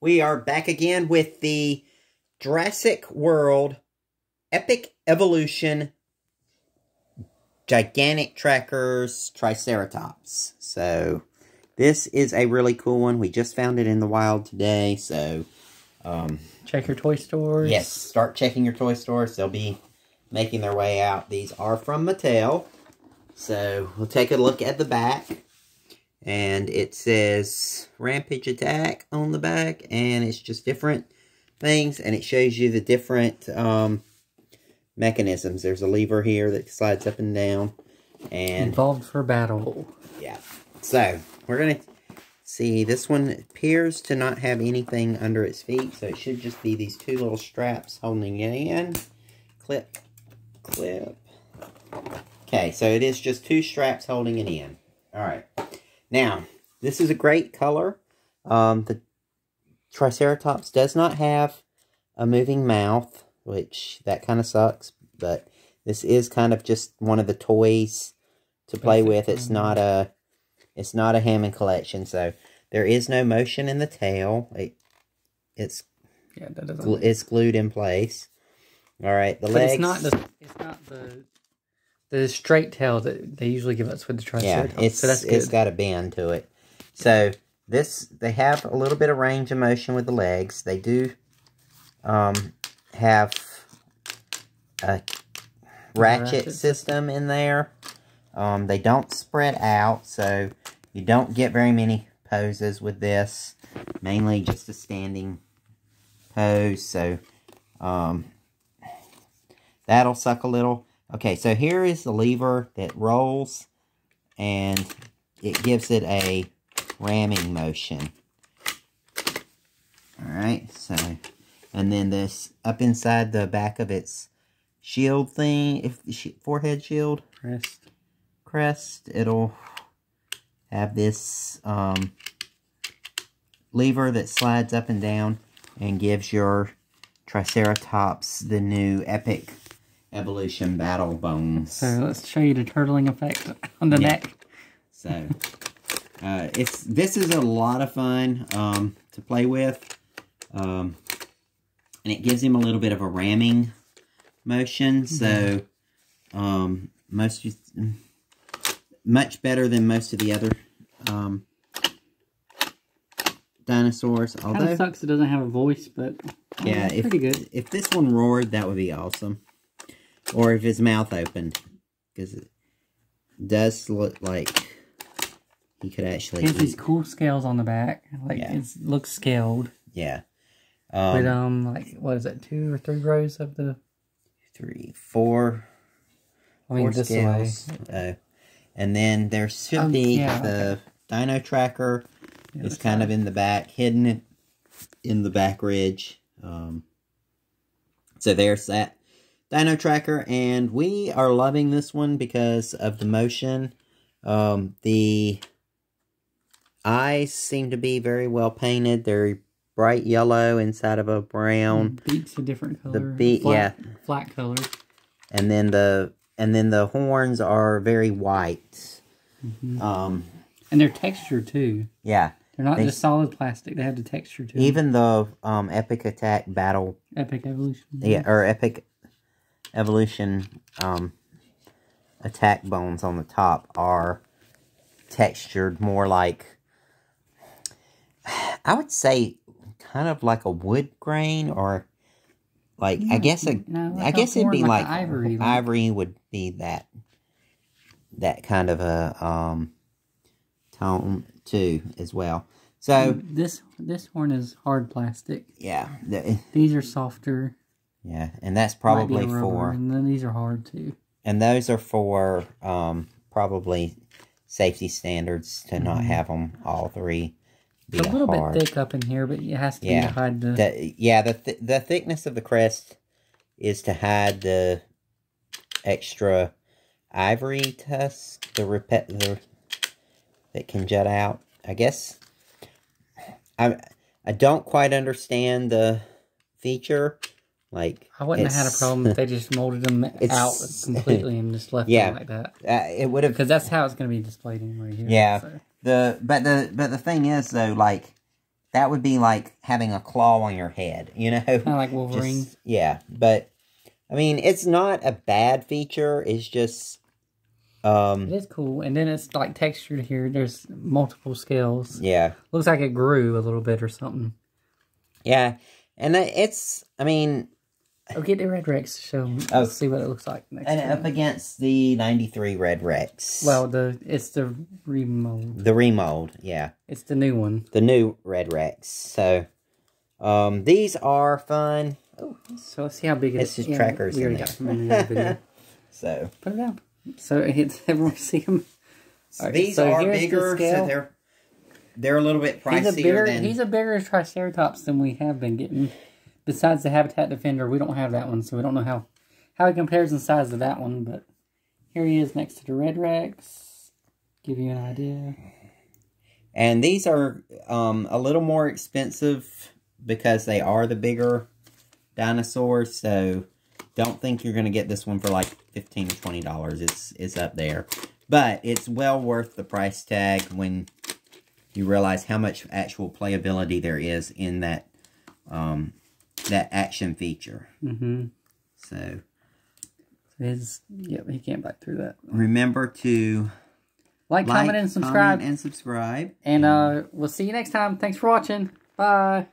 we are back again with the Jurassic World Epic Evolution Gigantic Trackers Triceratops. So, this is a really cool one. We just found it in the wild today, so... Um, Check your toy stores. Yes, start checking your toy stores. They'll be making their way out. These are from Mattel. So, we'll take a look at the back. And it says Rampage Attack on the back. And it's just different things. And it shows you the different um, mechanisms. There's a lever here that slides up and down. And Involved for battle. yeah. So, we're going to see. This one appears to not have anything under its feet. So, it should just be these two little straps holding it in. Clip. Clip. Okay, so it is just two straps holding it in. Alright. Now, this is a great color. Um, the Triceratops does not have a moving mouth, which that kind of sucks. But this is kind of just one of the toys to play with. It's not a, it's not a Hammond collection. So there is no motion in the tail. It, it's Yeah, that doesn't. it's glued in place. All right, the but legs. it's not the. It's not the. The straight tail that they usually give us with the triceratops. yeah, it's so that's good. it's got a bend to it. So this they have a little bit of range of motion with the legs. They do um, have a ratchet, ratchet system in there. Um, they don't spread out, so you don't get very many poses with this. Mainly just a standing pose. So um, that'll suck a little. Okay, so here is the lever that rolls and it gives it a ramming motion. Alright, so, and then this, up inside the back of its shield thing, if shi- forehead shield Crest. crest, it'll have this um, lever that slides up and down and gives your Triceratops the new epic evolution battle bones. So let's show you the turtling effect on the Yeah. neck. So, uh, it's this is a lot of fun um, to play with, um, and it gives him a little bit of a ramming motion. So, um, most much better than most of the other um, dinosaurs. Kind Although, of sucks it doesn't have a voice, but uh, yeah, it's if pretty good. if this one roared, that would be awesome. Or if his mouth opened, because it does look like he could actually has these cool scales on the back. Like Yeah. it looks scaled. Yeah. Um, um, like what is it, two or three rows of the? three, four, I mean, four this scales. way. Uh, and then there should Um, yeah, the Dino Tracker The is kind of in the back, hidden in the back ridge. Um, so there's that Dino Tracker, and we are loving this one because of the motion. Um, the eyes seem to be very well painted. They're bright yellow inside of a brown. The Beak's a different color. The beak- flat, flat color. and then the and then the horns are very white. Mhm. Um, And they're textured too. yeah, They're not They- just solid plastic. They have the texture too. even the um, Epic Attack Battle, Epic Evolution. yeah, or Epic Evolution um, attack bones on the top are textured more like I would say kind of like a wood grain or like I guess a no, I guess it'd be like, like ivory, ivory would be that that kind of a um tone too as well. So This this horn is hard plastic. yeah, the, These are softer. Yeah, and that's might be a probably for And then these are hard too. and those are for um probably safety standards to not Mhm. have them all three be It's a little hard. bit thick up in here, but it has to be Yeah. to hide the. The, yeah, the th- the thickness of the crest is to hide the extra ivory tusk, the repet the that can jut out. I guess I I don't quite understand the feature. Like I wouldn't have had a problem if they just molded them out completely and just left Yeah. them like that. Uh, it would have Because that's how it's going to be displayed anyway. Here, Yeah. so. the but the but the thing is though like that would be like having a claw on your head, you know? Kind of like Wolverine. Just- yeah, but I mean, it's not a bad feature. It's just, it um, is cool. And then it's like textured here. There's multiple scales. yeah, Looks like it grew a little bit or something. yeah, and it's, I mean, Oh, get the Red Rex show. Oh. See what it looks like next and time. up against the '93 Red Rex. Well, the it's the remold. the remold, yeah, It's the new one. the new Red Rex. So, um, these are fun. Oh, So let's see how big it It's is. just trackers We in already there. got in the video. So Put it down. So it's everyone see them. Alright, these so are here's the bigger, so they're they're a little bit pricier He's a bigger than he's a bigger Triceratops than we have been getting. Besides the Habitat Defender, we don't have that one, so we don't know how how he compares in size to that one. But here he is next to the Red Rex. Give you an idea. And these are um, a little more expensive because they are the bigger dinosaurs. So don't think you're going to get this one for like 15 or $20. It's, it's up there. But it's well worth the price tag when you realize how much actual playability there is in that um, that action feature. Mm-hmm. So His yep, he can't bite through that. remember to Like, like, comment, and subscribe. comment, and subscribe. and uh, we'll see you next time. Thanks for watching. Bye.